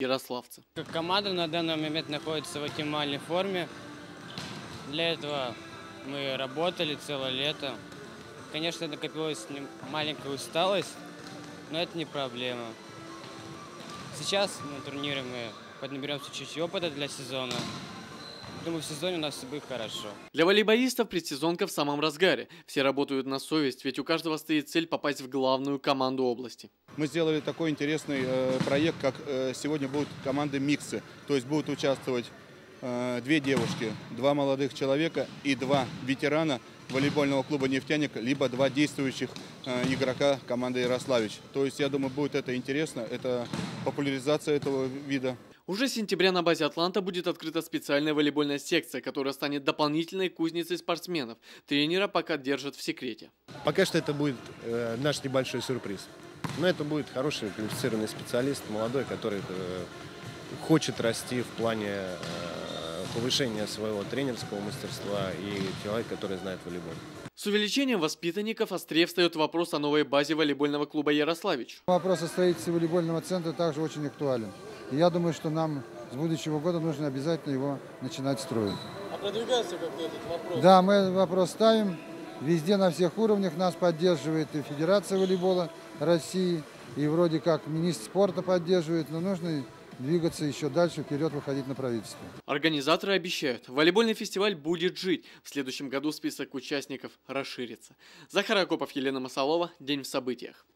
ярославцы. Команда на данный момент находится в оптимальной форме. Для этого мы работали целое лето. Конечно, накопилась маленькая усталость, но это не проблема. Сейчас на турнире мы поднаберемся чуть опыта для сезона. Думаю, в сезоне у нас все будет хорошо. Для волейболистов предсезонка в самом разгаре. Все работают на совесть, ведь у каждого стоит цель попасть в главную команду области. Мы сделали такой интересный э, проект, как э, сегодня будут команды миксы. То есть будут участвовать э, две девушки, два молодых человека и два ветерана волейбольного клуба «Нефтяник», либо два действующих э, игрока команды «Ярославич». То есть, я думаю, будет это интересно, это популяризация этого вида. Уже с сентября на базе «Атланта» будет открыта специальная волейбольная секция, которая станет дополнительной кузницей спортсменов. Тренера пока держат в секрете. Пока что это будет э, наш небольшой сюрприз. Но это будет хороший квалифицированный специалист, молодой, который э, хочет расти в плане э, повышения своего тренерского мастерства и человек, который знает волейбол. С увеличением воспитанников острее встает вопрос о новой базе волейбольного клуба «Ярославич». Вопрос о строительстве волейбольного центра также очень актуален. И я думаю, что нам с будущего года нужно обязательно его начинать строить. А продвигается как этот вопрос? Да, мы этот вопрос ставим. Везде на всех уровнях нас поддерживает и Федерация волейбола России, и вроде как министр спорта поддерживает, но нужно двигаться еще дальше, вперед выходить на правительство. Организаторы обещают, волейбольный фестиваль будет жить. В следующем году список участников расширится. Захар Акопов, Елена Масалова. День в событиях.